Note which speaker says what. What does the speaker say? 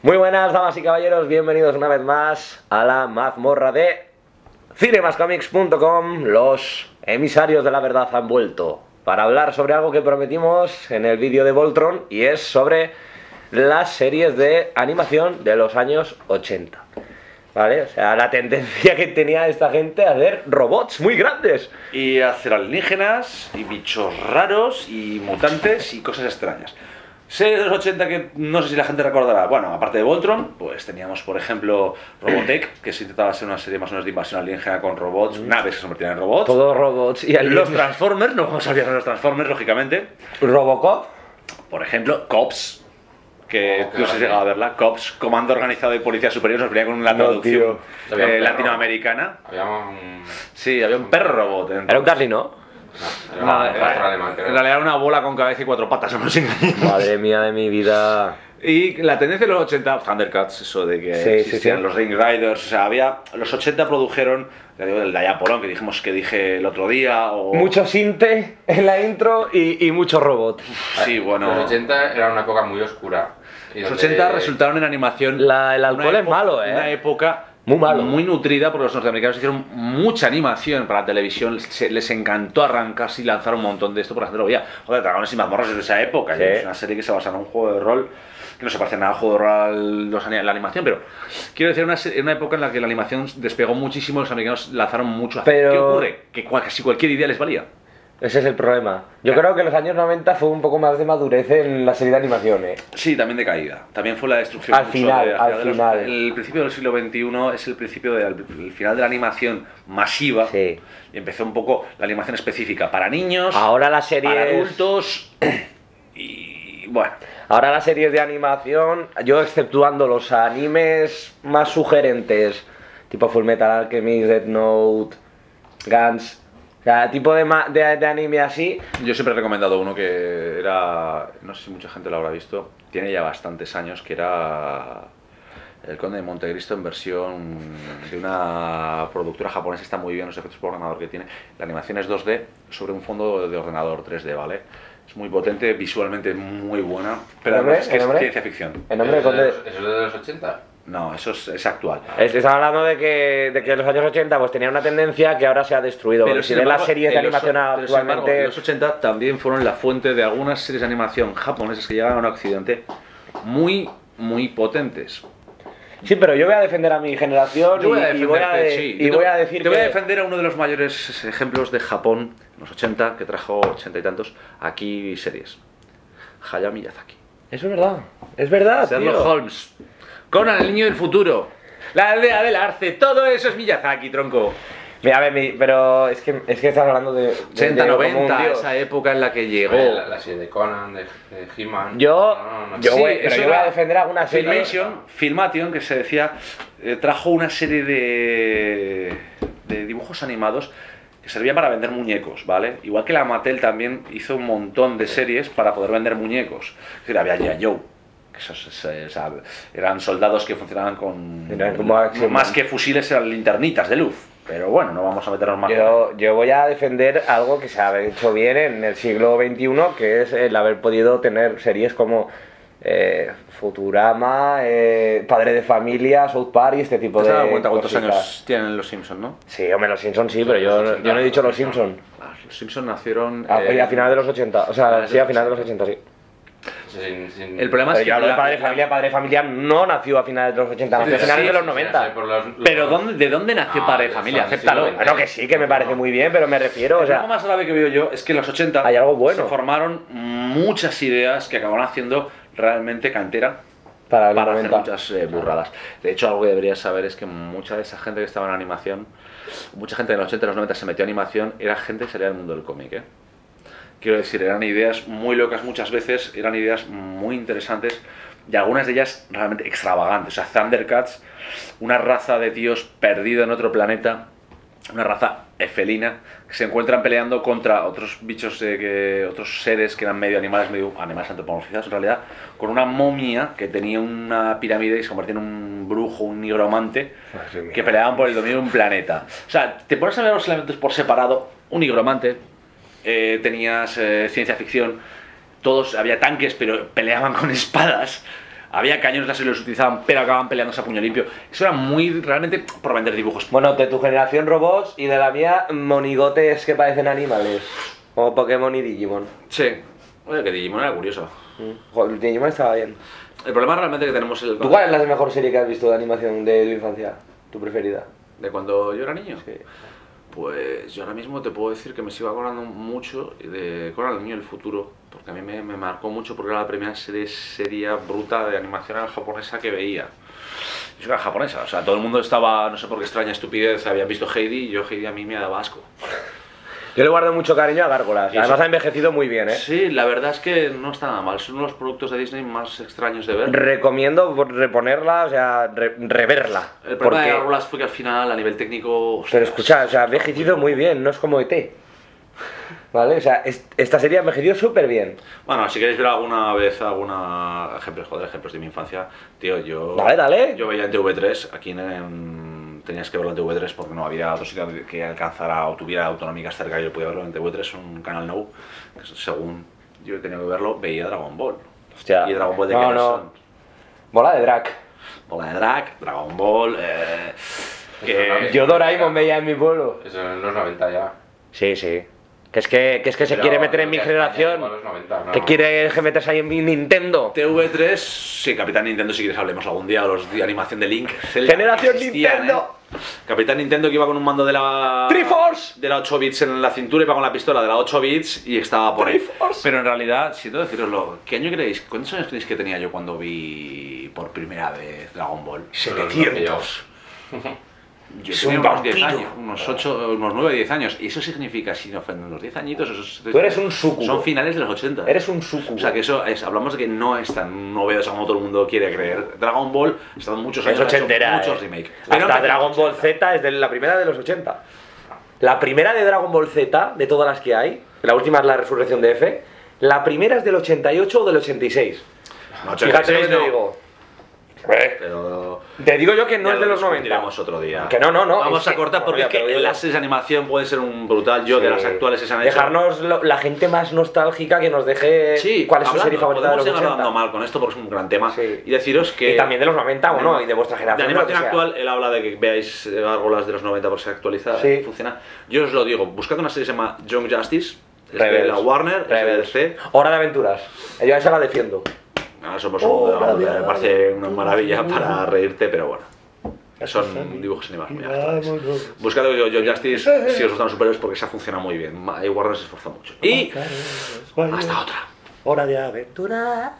Speaker 1: Muy buenas, damas y caballeros, bienvenidos una vez más a la mazmorra de cinemascomics.com. Los emisarios de la verdad han vuelto para hablar sobre algo que prometimos en el vídeo de Voltron y es sobre las series de animación de los años 80. ¿Vale? O sea, la tendencia que tenía esta gente a hacer robots muy grandes.
Speaker 2: Y hacer alienígenas, y bichos raros, y mutantes, y cosas extrañas. Series de los 80 que no sé si la gente recordará. Bueno, aparte de Voltron, pues teníamos, por ejemplo, Robotech, que se intentaba ser una serie más o menos de invasión alienígena con robots, naves que se convertían en robots.
Speaker 1: Todos robots y
Speaker 2: Los. Transformers, no vamos a olvidar de los Transformers, lógicamente.
Speaker 1: Robocop.
Speaker 2: Por ejemplo, Cops, que
Speaker 3: Oh,
Speaker 2: tú has llegado a verla. Cops, Comando Organizado de Policía Superior, nos venía con una
Speaker 1: No,
Speaker 2: traducción
Speaker 1: tío.
Speaker 3: Había un
Speaker 2: eh, latinoamericana.
Speaker 3: Había un...
Speaker 2: Sí, había un perro robot. dentro.
Speaker 1: Era un Carly, ¿no?
Speaker 3: No, era
Speaker 2: No,
Speaker 3: un
Speaker 2: eh,
Speaker 3: pastor alemán, creo.
Speaker 2: en realidad era una bola con cabeza y cuatro patas, no nos engañemos.
Speaker 1: Madre mía de mi vida.
Speaker 2: Y la tendencia de los 80, Thundercats, eso de que
Speaker 1: Sí, sí,
Speaker 2: existían
Speaker 1: sí.
Speaker 2: los Ring Riders, o sea, había, los 80 produjeron, ya digo, el Diapolón que dijimos que dije el otro día, o...
Speaker 1: Mucho sinte en la intro y, y mucho robot.
Speaker 2: Sí, bueno...
Speaker 3: Los 80 era una época muy oscura. Y
Speaker 2: Los
Speaker 3: donde-
Speaker 2: 80 resultaron en animación...
Speaker 1: La- el alcohol es malo, ¿eh?
Speaker 2: Una época
Speaker 1: Muy malo.
Speaker 2: muy nutrida porque los norteamericanos hicieron mucha animación para la televisión, se- les encantó arrancarse y lanzar un montón de esto porque la gente lo veía. Joder, Dragones y mazmorras desde esa época,
Speaker 1: Sí.
Speaker 2: es una serie que se basa en un juego de rol que no se parece nada al juego de rol a la animación, pero quiero decir, una, una época en la que la animación despegó muchísimo, los americanos lanzaron mucho.
Speaker 1: Pero-
Speaker 2: ¿Qué ocurre? Que casi cualquier idea les valía.
Speaker 1: Ese es el problema. Yo creo que los años 90 fue un poco más de madurez en la serie de animación, ¿eh?
Speaker 2: Sí, también de caída. También fue la destrucción.
Speaker 1: Al final,
Speaker 2: de-
Speaker 1: al
Speaker 2: de los-
Speaker 1: final.
Speaker 2: el principio del siglo XXI es el principio del el final de la animación masiva.
Speaker 1: Sí.
Speaker 2: Y empezó un poco la animación específica para niños,
Speaker 1: Ahora las series...
Speaker 2: para adultos. Y bueno,
Speaker 1: Ahora las series de animación, yo exceptuando los animes más sugerentes, tipo Full Metal Alchemist, Death Note, Guns, sea, tipo de, ma- de, de anime así,
Speaker 2: yo siempre he recomendado uno que era. No sé si mucha gente lo habrá visto. Tiene ya bastantes años, que era. El Conde de Montecristo en versión de una productora japonesa está muy bien los efectos por ordenador que tiene. La animación es 2D sobre un fondo de ordenador 3D, ¿vale? Es muy potente, visualmente muy buena, pero además es que
Speaker 1: ¿El
Speaker 2: es ciencia ficción.
Speaker 1: el nombre de
Speaker 3: ¿Eso es de
Speaker 1: Conde...
Speaker 3: ¿Eso es de los 80?
Speaker 2: No, eso es, es actual.
Speaker 1: Es- Estás hablando de que, de que los años 80 pues tenía una tendencia que ahora se ha destruido. Pero si ves las series de
Speaker 2: en los-
Speaker 1: animación
Speaker 2: pero sin embargo,
Speaker 1: actualmente...
Speaker 2: los 80 también fueron la fuente de algunas series de animación japonesas que llegaron a Occidente muy, muy potentes.
Speaker 1: Sí, pero yo voy a defender a mi generación
Speaker 2: Yo voy a
Speaker 1: y, voy a, de-
Speaker 2: sí.
Speaker 1: y
Speaker 2: Yo te-
Speaker 1: voy a decir
Speaker 2: Te voy a defender a uno de los mayores ejemplos de Japón, en los 80, que trajo 80 y tantos, aquí series. Hayao Miyazaki.
Speaker 1: Eso es verdad, es verdad,
Speaker 2: Sherlock
Speaker 1: tío.
Speaker 2: Holmes. Conan, el niño del futuro. La aldea del arce. Todo eso es Miyazaki, tronco.
Speaker 1: Mira, a ver, mi- pero es que, es que estás hablando de... de-
Speaker 2: 80,
Speaker 1: de como un
Speaker 2: 90,
Speaker 1: dios.
Speaker 2: esa época en la que llegó.
Speaker 3: La, la serie de Conan, de, de He-Man.
Speaker 1: Yo-
Speaker 3: No, no, no.
Speaker 1: yo
Speaker 2: Sí,
Speaker 1: voy- pero
Speaker 2: eso
Speaker 1: yo voy a defender alguna serie.
Speaker 2: Filmation, Filmation, que se decía, eh, trajo una serie de, de dibujos animados que servían para vender muñecos, ¿vale? Igual que la Mattel también hizo un montón de series para poder vender muñecos. Es decir, había G.I. Joe, o sea, eran soldados que funcionaban con...
Speaker 1: Como
Speaker 2: más que fusiles, eran linternitas de luz. Pero bueno, no vamos a meternos más.
Speaker 1: Yo, yo voy a defender algo que se ha hecho bien en el siglo XXI, que es el haber podido tener series como eh, Futurama, eh, Padre de Familia, South Park y este tipo
Speaker 2: ¿Te
Speaker 1: de
Speaker 2: has dado cuenta cuántos
Speaker 1: cositas.
Speaker 2: años tienen los Simpsons, no?
Speaker 1: Sí, hombre, los Simpsons sí, pero yo, yo no he dicho los Simpsons.
Speaker 2: Ah, Los Simpsons nacieron...
Speaker 1: A,
Speaker 2: eh,
Speaker 1: a finales de los 80, o sea,
Speaker 2: Ah,
Speaker 1: sí, a finales de los 80, sí.
Speaker 3: Sin- sin-
Speaker 2: El problema es
Speaker 1: Pero
Speaker 2: que...
Speaker 1: yo hablo de Padre de
Speaker 2: la-
Speaker 1: Familia, Padre de Familia no nació a finales de los 80, nació a
Speaker 3: Sí,
Speaker 1: finales de los
Speaker 3: sí,
Speaker 1: 90.
Speaker 3: sí, por los- los-
Speaker 2: Pero ¿dónde, ¿de dónde nació
Speaker 3: Ah,
Speaker 2: Padre de Familia? Acéptalo.
Speaker 3: sí,
Speaker 1: Bueno, que sí, que me parece muy bien, pero me refiero, o sea,
Speaker 2: problema más grave que veo yo es que en los 80
Speaker 1: Hay algo bueno.
Speaker 2: se formaron muchas ideas que acabaron haciendo realmente cantera
Speaker 1: para
Speaker 2: para hacer
Speaker 1: 90.
Speaker 2: muchas eh, burradas. De hecho, algo que deberías saber es que mucha de esa gente que estaba en animación, mucha gente en los 80 y los 90 se metió a animación, era gente que salía del mundo del cómic. ¿eh? Quiero decir, eran ideas muy locas muchas veces, eran ideas muy interesantes y algunas de ellas realmente extravagantes. O sea, Thundercats, una raza de tíos perdida en otro planeta, una raza felina que se encuentran peleando contra otros bichos, eh, que, otros seres que eran medio animales, medio animales antropomorfizados en realidad, con una momia que tenía una pirámide y se convertía en un brujo, un nigromante, que peleaban por el dominio de un planeta. O sea, te pones a ver los elementos por separado, un nigromante, eh, tenías eh, ciencia ficción, todos, había tanques, pero peleaban con espadas. Había cañones láser los utilizaban, pero acababan peleándose a puño limpio. Eso era muy realmente por vender dibujos.
Speaker 1: Bueno, de tu generación robots y de la mía monigotes que parecen animales. Como Pokémon y Digimon.
Speaker 2: Sí. Oye, que Digimon era curioso.
Speaker 1: Mm. Joder, Digimon estaba bien.
Speaker 2: El problema realmente que tenemos el...
Speaker 1: ¿Tú cuál es la mejor serie que has visto de animación de tu infancia? ¿Tu preferida?
Speaker 2: ¿De cuando yo era niño?
Speaker 1: Sí.
Speaker 2: Pues yo ahora mismo te puedo decir que me sigo acordando mucho de Conan el niño del futuro, porque a mí me, marcó mucho porque era la primera serie seria bruta de animación japonesa que veía. Y eso era japonesa, o sea, todo el mundo estaba, no sé por qué extraña estupidez, habían visto Heidi y yo Heidi a mí me daba asco.
Speaker 1: Yo le guardo mucho cariño a Gárgolas. Además
Speaker 2: eso-
Speaker 1: ha envejecido muy bien, ¿eh?
Speaker 2: Sí, la verdad es que no está nada mal, son uno de los productos de Disney más extraños de ver.
Speaker 1: Recomiendo reponerla, o sea, re- reverla.
Speaker 2: El problema de Gárgolas fue que al final, a nivel técnico...
Speaker 1: Pero escucha, o sea, ha envejecido muy bien, no es como ET. ¿Vale? O sea, es- esta serie ha envejecido súper bien.
Speaker 2: Bueno, si queréis ver alguna vez alguna ejemplos, joder, ejemplos de mi infancia, tío, yo
Speaker 1: Dale, dale.
Speaker 2: yo veía en TV3, aquí en, en- tenías que verlo en TV3 porque no había otro sitio que alcanzara o tuviera autonómicas cerca, yo podía verlo en TV3, un canal no, que según yo tenía que verlo, veía Dragon Ball.
Speaker 1: Hostia.
Speaker 2: Y Dragon Ball de
Speaker 1: no,
Speaker 2: qué
Speaker 1: no.
Speaker 2: son?
Speaker 1: Bola de drag.
Speaker 2: Bola de Drag, Dragon Ball, eh, que...
Speaker 1: Yo Doraemon veía en mi pueblo.
Speaker 3: Eso en los 90 ya.
Speaker 1: Sí, sí. Que es que, que, es que se
Speaker 3: Pero
Speaker 1: quiere meter en mi generación.
Speaker 3: Los 90, ¿no?
Speaker 1: Que quiere que metes ahí en mi Nintendo.
Speaker 2: TV3, sí, Capitán Nintendo, si quieres hablemos algún día, los de animación de Link.
Speaker 1: Generación Nintendo.
Speaker 2: ¿eh? Capitán Nintendo que iba con un mando de la...
Speaker 1: Triforce.
Speaker 2: De la 8 bits en la cintura, iba con la pistola de la 8 bits y estaba por ahí.
Speaker 1: Triforce.
Speaker 2: Pero en realidad, siento deciroslo, ¿qué año creéis? ¿Cuántos años creéis que tenía yo cuando vi por primera vez Dragon Ball?
Speaker 3: Pero lo que yo-
Speaker 1: Es un
Speaker 2: unos 10
Speaker 1: vampiro.
Speaker 2: años, unos 8, unos 9, 10 años. Y eso significa, sin ofender, unos 10 añitos, esos,
Speaker 1: Tú eres un sucubo.
Speaker 2: Son finales de los 80.
Speaker 1: Eres un sucubo.
Speaker 2: O sea, que eso es, hablamos de que no es tan novedoso como todo el mundo quiere creer. Dragon Ball ha estado muchos
Speaker 1: Es
Speaker 2: años, hecho
Speaker 1: ochentera.
Speaker 2: muchos
Speaker 1: eh.
Speaker 2: remakes.
Speaker 1: Hasta
Speaker 2: en
Speaker 1: Dragon
Speaker 2: los
Speaker 1: Ball
Speaker 2: 80.
Speaker 1: Z es de la primera de los 80. La primera de Dragon Ball Z, de todas las que hay, la última es la resurrección de F, la primera es del 88 o del 86.
Speaker 2: No,
Speaker 1: Fíjate lo que
Speaker 2: 86
Speaker 1: te
Speaker 2: no,
Speaker 1: digo.
Speaker 2: Pero
Speaker 1: Te digo yo que no es de
Speaker 2: lo
Speaker 1: los 90.
Speaker 2: discutiremos otro día.
Speaker 1: Que no, no, no,
Speaker 2: Vamos a cortar porque es que
Speaker 1: pero yo-
Speaker 2: las series de animación pueden ser un brutal. Yo de
Speaker 1: Sí.
Speaker 2: las actuales se han hecho.
Speaker 1: Dejarnos lo- la gente más nostálgica que nos deje
Speaker 2: Sí,
Speaker 1: cuál es su
Speaker 2: hablando,
Speaker 1: serie favorita de los
Speaker 2: llegar
Speaker 1: 80.
Speaker 2: dando mal con esto porque es un gran tema.
Speaker 1: Sí.
Speaker 2: Y deciros que.
Speaker 1: Y también de los 90 o no, y de vuestra
Speaker 2: De
Speaker 1: generación. que
Speaker 2: animación actual, él habla de que veáis gárgolas de los 90 por ser actualizada,
Speaker 1: Sí.
Speaker 2: funciona. Yo os lo digo, buscad una serie que se llama Young Justice, es de
Speaker 1: Rebels.
Speaker 2: la Warner, es de
Speaker 1: Rebels.
Speaker 2: DC.
Speaker 1: Hora de aventuras. Yo a esa la defiendo.
Speaker 2: Ahora somos
Speaker 1: Oh,
Speaker 2: un,
Speaker 1: maravilla.
Speaker 2: me parece una maravilla para reírte, pero bueno. Son dibujos animados muy actuales. Buscad Young Justice si os gustan los superhéroes porque esa funciona muy bien. Y Warner se esfuerza mucho. Y hasta otra.
Speaker 1: Hora de aventuras.